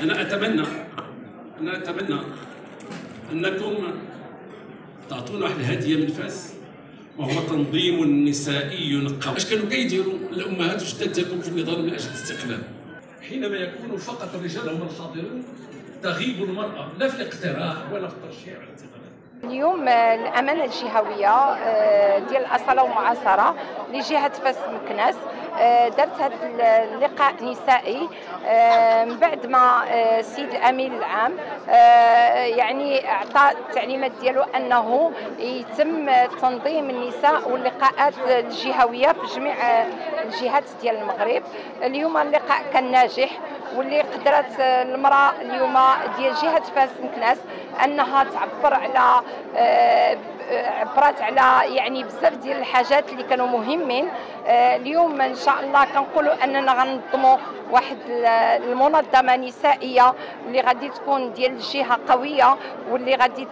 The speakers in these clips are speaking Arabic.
أنا أتمنى أنا أتمنى أنكم تعطونا واحد الهدية من فاس وهو تنظيم نسائي قوي. اش كانوا كيديروا الأمهات وجداتكم في النضال من أجل الاستقلال. حينما يكون فقط الرجال هم الحاضرون تغيب المرأة لا في الاقتراح ولا في الترشيح اليوم الأمانة الجهوية آه، ديال الأصالة والمعاصره لجهة فاس مكناس. آه، درت هذا اللقاء نسائي آه، من بعد ما السيد الأمين العام يعني أعطى التعليمات ديالو أنه يتم تنظيم النساء واللقاءات الجهوية في جميع الجهات ديال المغرب. اليوم اللقاء كان ناجح واللي قدرت المرأة اليوم ديال جهة فاس مكناس أنها تعبر على آه، عبرات على يعني بزاف ديال الحاجات اللي كانوا مهمين. آه، اليوم إن شاء الله كنقولوا أننا غنظموا واحد المنظمة نسائية اللي غادي تكون ديال الجهه قوية واللي غادي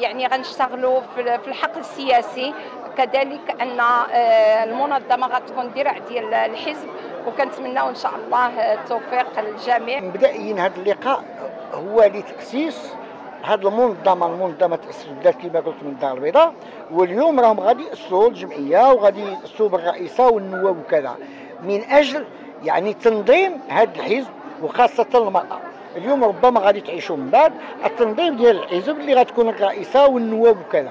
يعني غنشتغلوا في الحقل السياسي. كذلك أن آه، المنظمة غتكون درع ديال الحزب وكنتمناو إن شاء الله التوفيق للجميع. مبدئيا هذا اللقاء هو لتأسيس هذه المنظمه المنظمه تاسست كما قلت من الدار البيضاء واليوم راهم غادي ياسسوا الجمعية وغادي ياسسوا بالرئيسه والنواب وكذا. من أجل يعني تنظيم هذا الحزب وخاصة المرأة. اليوم ربما غادي تعيشوا من بعد التنظيم ديال الحزب اللي غتكون الرئيسة والنواب وكذا.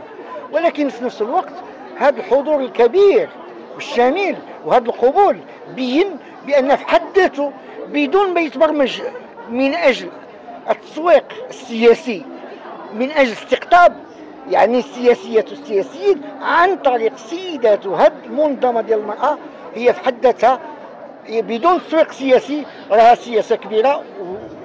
ولكن في نفس الوقت هذا الحضور الكبير والشامل وهذا القبول بين بأن في حد ذاته بدون ما يتبرمج من أجل التسويق السياسي. من أجل استقطاب يعني السياسيات والسياسيين عن طريق سيدات هذه المنظمه ديال المراه هي في حد ذاتها بدون تسويق سياسي راها سياسة كبيرة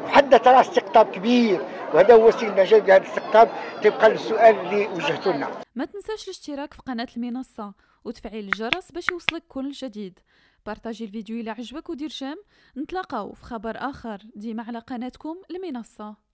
وحد ذاتها راها استقطاب كبير وهذا هو سيد النجاة بهذا الاستقطاب. طبقا للسؤال اللي وجهته لنا. ما تنساش الاشتراك في قناة المنصة وتفعيل الجرس باش يوصلك كل جديد. بارطاجي الفيديو إلى عجبك ودير جيم. نتلاقاو في خبر آخر ديما على قناتكم المنصة.